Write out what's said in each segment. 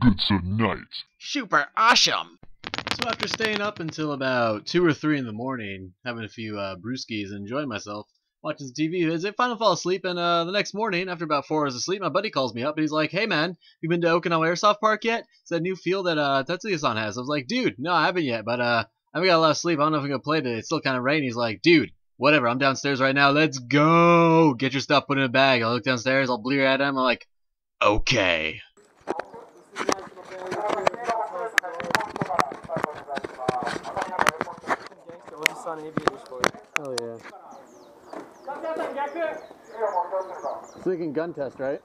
good tonight. Super awesome. So after staying up until about two or three in the morning, having a few uh, brewskis and enjoying myself, watching some TV vids, I finally fall asleep. And uh, the next morning, after about four hours of sleep, my buddy calls me up and he's like, "Hey man, you been to Okinawa Airsoft Park yet? It's that new field that uh, Tatsuya-san has." I was like, "Dude, no, I haven't yet, but uh, I haven't got a lot of sleep. I don't know if I'm gonna play today. It's still kind of rainy." He's like, "Dude." Whatever, I'm downstairs right now. Let's go. Get your stuff put in a bag. I'll look downstairs. I'll blear at him. I'm like, okay. Oh yeah. So they can gun test, right?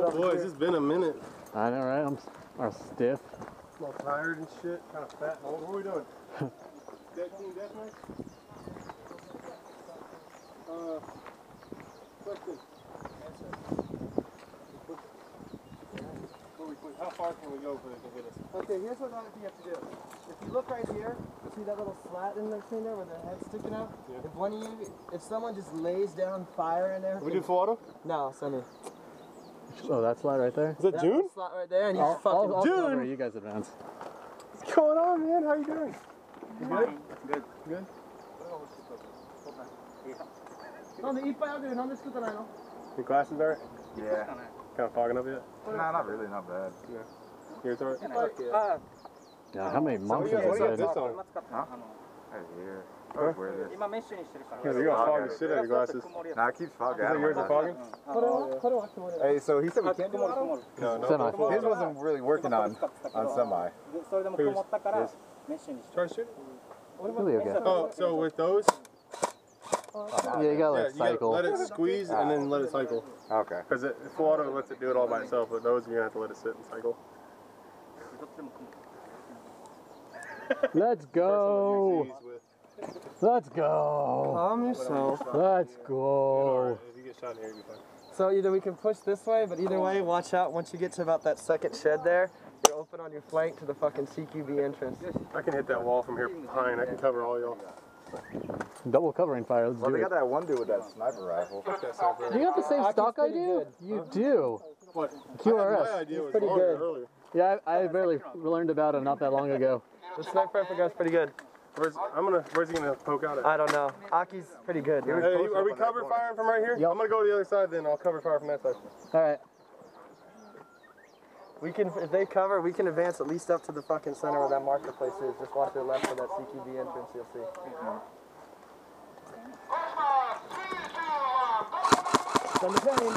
Boys, it's been a minute. I know, right? I'm are stiff. I'm all tired and shit, kind of fat and old. What are we doing? Dead team deathmatch? Uh, question. Where we- wait, How far can we go before they can hit us? Okay, here's what you have to do. If you look right here, you see that little slat in between there with the head sticking out? Yeah. If one of you, if someone just lays down fire in there, We do full auto? no, semi. Oh, that slot right there? Is that, that June? slot right there, and he's I'll, fucking I'll, I'll June. You guys advance. What's going on, man? How you doing? You good? Good. Good? Your glasses are? Yeah. Kind of fogging up yet? Nah, not really, not bad. Yeah. Yours are? Uh, yeah, how many monkeys so, is there? Huh? Right here. Huh? Now you got fog the shit out of your glasses. Nah, it keeps fogging. Is that yours fogging? Hey, so he said we can't do. No, no. His wasn't really working on on semi. Who's? Try. Really okay. Oh, so with those. Yeah, you gotta let yeah, it cycle. Let it squeeze and then let it cycle. Okay. Because if water lets it do it all by itself, but those you have to let it sit and cycle. Let's go. Let's go. Calm yourself. Let's go. If you get shot in here, you'll be fine. So either we can push this way, but either way, watch out. Once you get to about that second shed there, you're open on your flank to the fucking CQB entrance. I can hit that wall from here behind. I can cover all y'all. Double covering fire. Let's Well, do they it. got that one dude with that sniper rifle. Fuck that stuff, bro. You got the same Aki's stock I do? good. You do. What? QRS. My idea was pretty good. earlier. Yeah, I, I barely learned about it not that long ago. The sniper rifle guy's pretty good. Where's I'm gonna? Where's he gonna poke out at? I don't know. Aki's pretty good. Hey, are we cover firing from right here? Yep. I'm gonna go to the other side, then I'll cover fire from that side. All right. We can, if they cover, we can advance at least up to the fucking center where that marketplace is. Just watch their left for that CQB entrance. You'll see. Send the plane.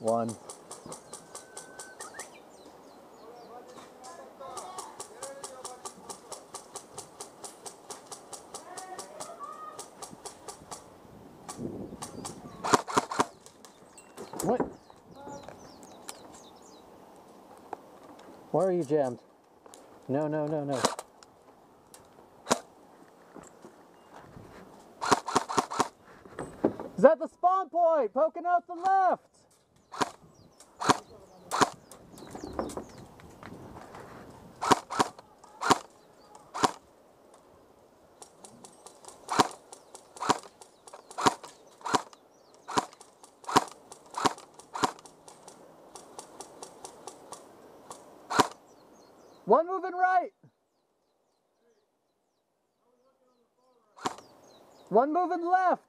One. Why are you jammed? No, no, no, no. Is that the spawn point? Poking out the left. One moving right. One moving left.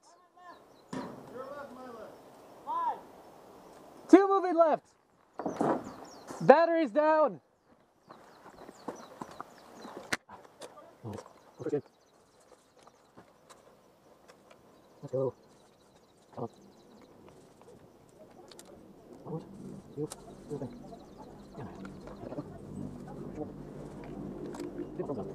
Two moving left. Batteries down. Let's go. Up. Forward. You. Moving. Yeah. Dip thumbs up.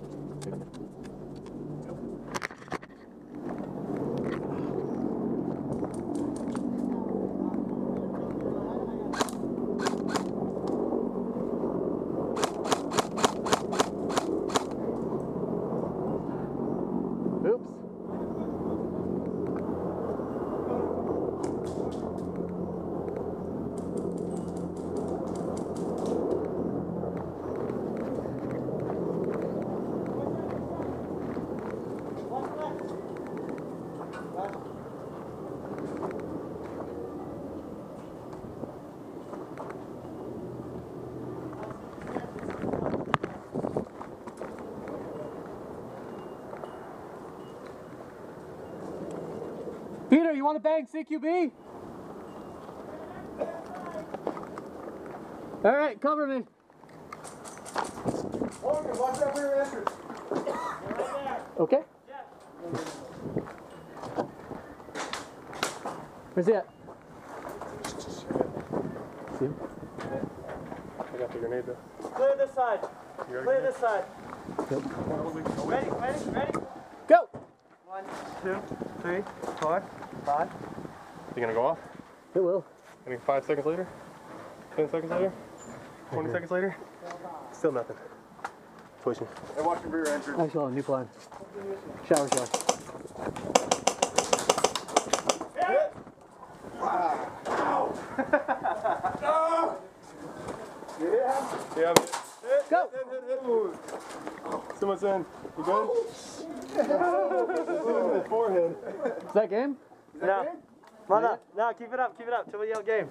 You want to bang CQB? All right, cover me. Morgan, watch that rear entrance. Okay. Where's he at? See him? I got the grenade though. Clear this side. You got a Clear grenade? this side. Ready, ready, ready. Go. One, two, three, four, five. You gonna go off? It will. Any five seconds later? Ten seconds later? Twenty seconds later? Still nothing. Pushing. Hey, watch the rear entrance. I saw a new plan. Shower shower. Yeah. Go. Someone's in. You good? His forehead. Is that game? No. Mother, no, keep it up, keep it up till we yell game.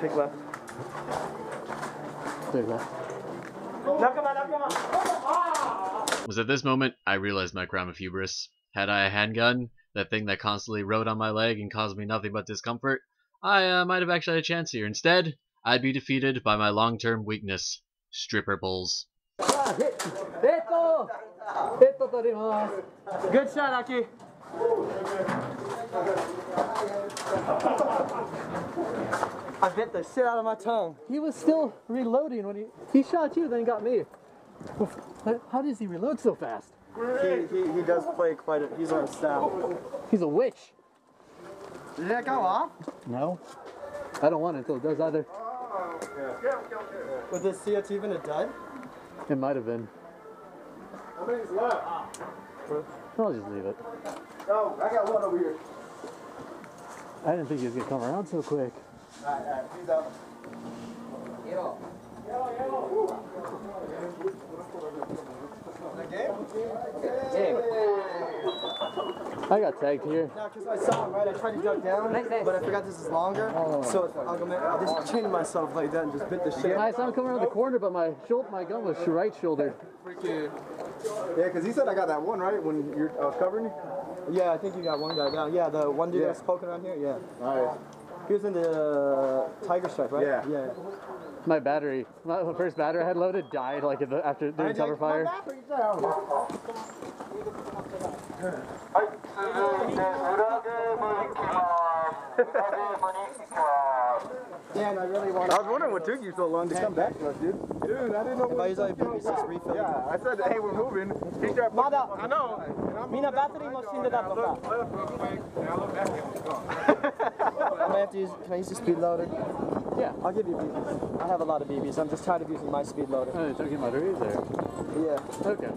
Take left. Take left. It was at this moment I realized my crime of hubris. Had I a handgun, that thing that constantly rode on my leg and caused me nothing but discomfort, I uh, might have actually had a chance here. Instead, I'd be defeated by my long-term weakness, stripper bulls. Eto! Eto torimasu. Good shot, Aki. I bit the shit out of my tongue. He was still reloading when he he shot you, then he got me. How does he reload so fast? He, he, he does play quite a, he's on staff. He's a witch. Did that go off? No, I don't want it until it does either. Was this see it's even a dud? It might have been. How many's left? I'll just leave it. Oh, I got one over here. I didn't think he was gonna come around so quick. Alright, alright, he's out. I got tagged here. No, because I saw him, right? I tried to duck down, but I forgot this is longer. So I'll go, I just chained myself like that and just bit the shit. I saw him coming around the corner, but my shoulder, my gun was right shoulder. Yeah, because he said I got that one, right? When you're uh, covering? Yeah, I think you got one guy down. Yeah, the one dude Yeah. that's poking around here. Yeah, Alright. he was in the uh, Tiger Stripe, right? Yeah. Yeah. My battery, my first battery I had loaded died like in the, after doing cover fire. Dan, I really want. I was wondering what took you so long to come back to us, dude. Dude, I didn't know If I use all your BBs, just refill. Yeah, I said, hey, we're moving. He started Mada, I know. みんなバッテリーも死んでたとか。I'm gonna have to use. Can I use the speed loader? Yeah. I'll give you BBs. I have a lot of BBs. I'm just tired of using my speed loader. Oh, they took him out of there. Yeah. Okay.